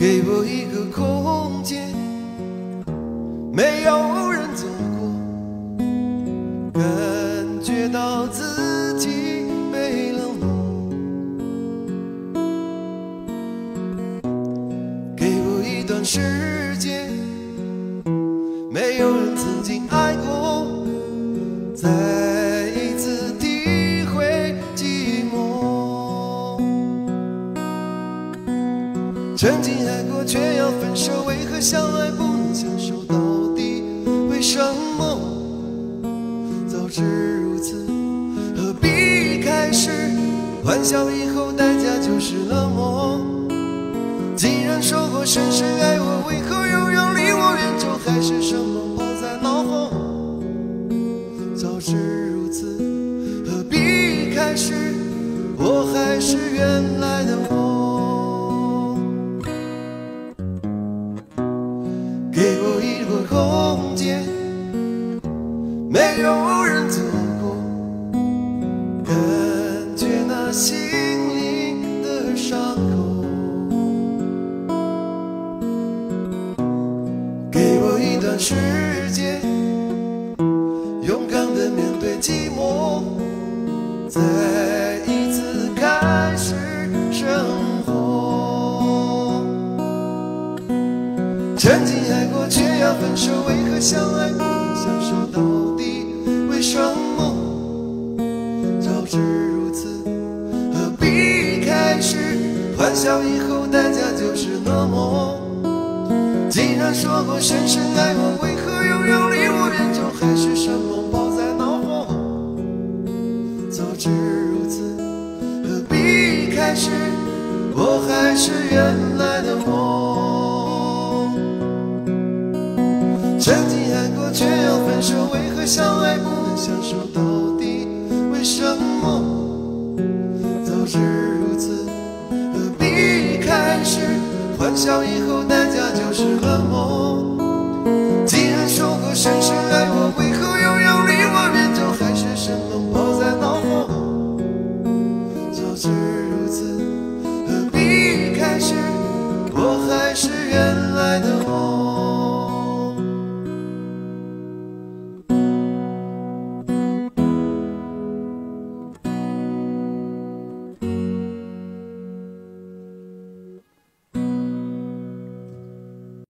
给我一个空间，没有人走过，感觉到自己被冷落。给我一段时间，没有人曾经曾经爱过，却要分手，为何相爱不能相守？到底为什么？早知如此，何必开始？欢笑以后，代价就是冷漠。既然说过深深爱我，为何又要离我远走？海誓山盟抛在脑后。早知如此，何必开始？我还是原来的我。有人走过，感觉那心灵的伤口。给我一段时间，勇敢的面对寂寞，再一次开始生活。曾经欢笑以后，代价就是冷漠。既然说过深深爱我，为何又要离我远走？海誓山盟抛在脑后。早知如此，何必开始？我还是原来笑以后代价就是冷漠。既然说过深深爱我，为何又要离我远走？海誓山盟抛在脑后，早知。